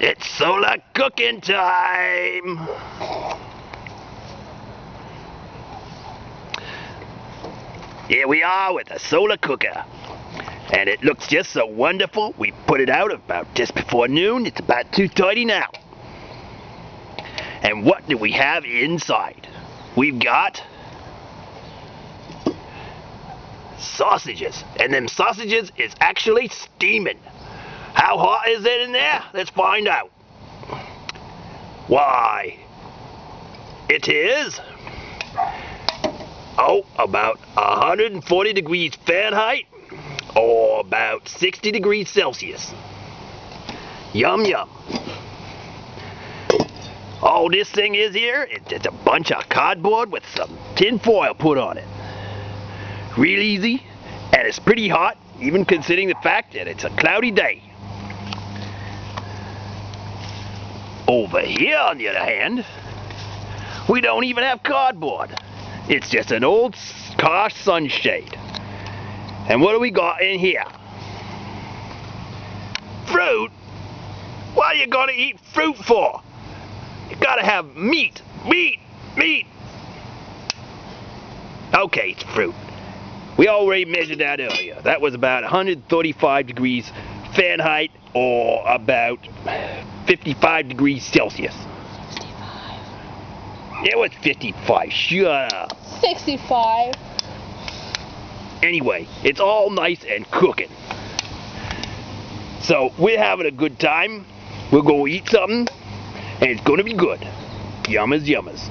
It's solar cooking time! Here we are with a solar cooker. And it looks just so wonderful. We put it out about just before noon. It's about 2.30 now. And what do we have inside? We've got sausages. And them sausages is actually steaming. How hot is it in there? Let's find out. Why, it is, oh, about 140 degrees Fahrenheit or about 60 degrees Celsius. Yum yum. All this thing is here, it's a bunch of cardboard with some tin foil put on it. Real easy, and it's pretty hot, even considering the fact that it's a cloudy day. Over here, on the other hand, we don't even have cardboard. It's just an old car sunshade. And what do we got in here? Fruit? What are you gonna eat fruit for? You gotta have meat, meat, meat. Okay, it's fruit. We already measured that earlier. That was about 135 degrees Fahrenheit or about 55 degrees Celsius. 65. It was 55. Shut up. 65. Anyway, it's all nice and cooking. So we're having a good time. We're going to eat something, and it's going to be good. Yummers, yummers.